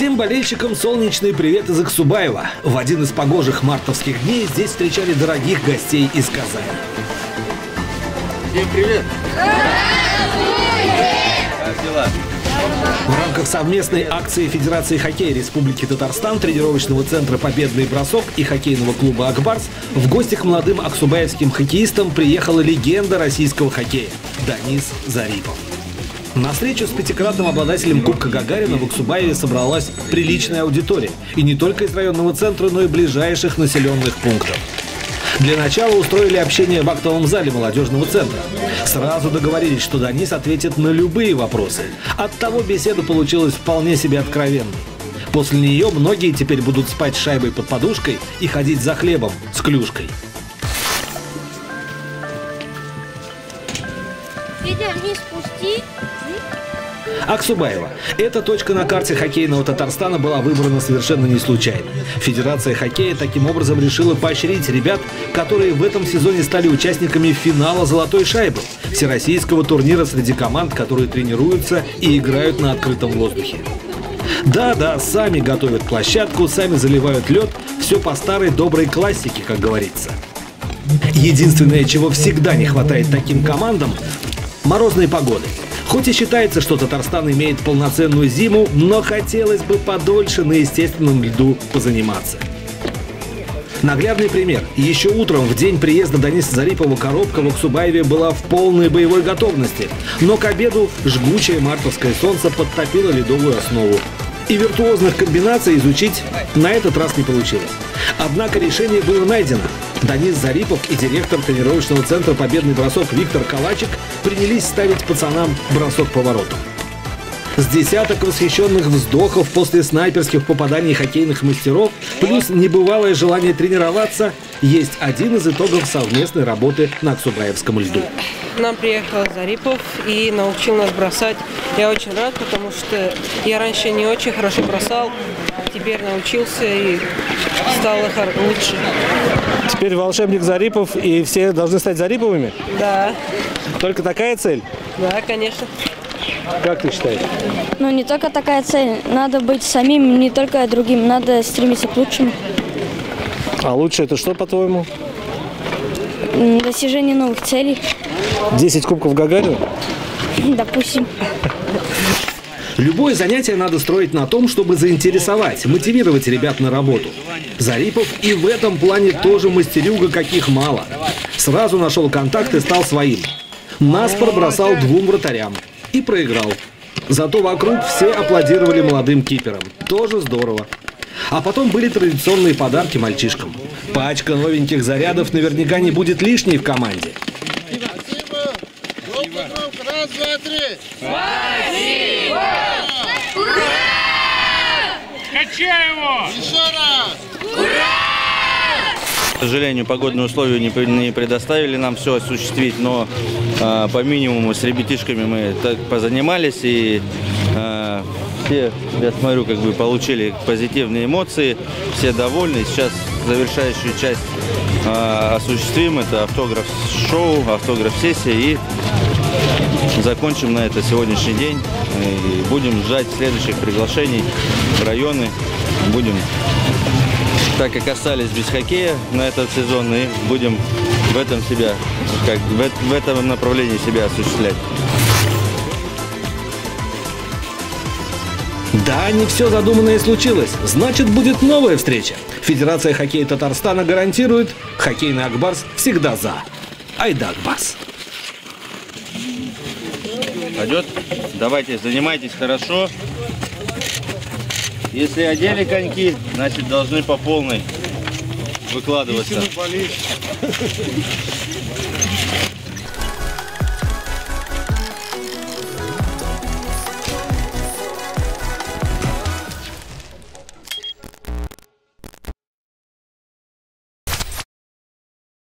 Всем болельщикам солнечный привет из Аксубаева. В один из погожих мартовских дней здесь встречали дорогих гостей из Казани. Всем привет! Как дела? В рамках совместной акции Федерации хоккея Республики Татарстан, тренировочного центра «Победный бросок» и хоккейного клуба «Акбарс» в гости к молодым аксубаевским хоккеистам приехала легенда российского хоккея Данис Зарипов. На встречу с пятикратным обладателем Кубка Гагарина в Аксубаеве собралась приличная аудитория. И не только из районного центра, но и ближайших населенных пунктов. Для начала устроили общение в актовом зале молодежного центра. Сразу договорились, что Данис ответит на любые вопросы. Оттого беседа получилась вполне себе откровенной. После нее многие теперь будут спать шайбой под подушкой и ходить за хлебом с клюшкой. Федя, вниз спусти. Аксубаева. Эта точка на карте хоккейного Татарстана была выбрана совершенно не случайно. Федерация хоккея таким образом решила поощрить ребят, которые в этом сезоне стали участниками финала «Золотой шайбы» – всероссийского турнира среди команд, которые тренируются и играют на открытом воздухе. Да-да, сами готовят площадку, сами заливают лед, все по старой доброй классике, как говорится. Единственное, чего всегда не хватает таким командам – морозной погоды – Хоть и считается, что Татарстан имеет полноценную зиму, но хотелось бы подольше на естественном льду позаниматься. Наглядный пример. Еще утром, в день приезда Дениса Зарипова, коробка в Аксубаеве была в полной боевой готовности. Но к обеду жгучее мартовское солнце подтопило ледовую основу. И виртуозных комбинаций изучить на этот раз не получилось. Однако решение было найдено. Данис Зарипов и директор тренировочного центра «Победный бросок» Виктор Калачик принялись ставить пацанам бросок по воротам. С десяток восхищенных вздохов после снайперских попаданий хоккейных мастеров, плюс небывалое желание тренироваться, есть один из итогов совместной работы на Аксубаевском льду. Нам приехал Зарипов и научил нас бросать. Я очень рад, потому что я раньше не очень хорошо бросал, теперь научился и стало лучше. Теперь волшебник Зарипов, и все должны стать Зариповыми? Да. Только такая цель? Да, конечно. Как ты считаешь? Ну, не только такая цель. Надо быть самим, не только другим. Надо стремиться к лучшему. А лучше это что, по-твоему? Достижение новых целей. 10 кубков Гагарина? Допустим. Любое занятие надо строить на том, чтобы заинтересовать, мотивировать ребят на работу. Зарипов и в этом плане тоже мастерюга, каких мало. Сразу нашел контакт и стал своим. Нас пробросал двум вратарям и проиграл. Зато вокруг все аплодировали молодым киперам. Тоже здорово. А потом были традиционные подарки мальчишкам. Пачка новеньких зарядов наверняка не будет лишней в команде. Раз, два, три. Спасибо! Качай его! Еще раз. К сожалению, погодные условия не, не предоставили нам все осуществить, но э, по минимуму с ребятишками мы так позанимались и э, все, я смотрю, как бы получили позитивные эмоции, все довольны. Сейчас завершающую часть э, осуществим, это автограф-шоу, автограф-сессия и закончим на это сегодняшний день. И будем ждать следующих приглашений в районы. Будем, так как остались без хоккея на этот сезон, и будем в этом себя, как в, в этом направлении себя осуществлять. Да, не все задуманное случилось. Значит, будет новая встреча. Федерация хоккея Татарстана гарантирует, хоккейный Акбарс всегда за. Айда Акбарс. Пойдет? Давайте, занимайтесь хорошо. Если одели коньки, значит должны по полной выкладываться.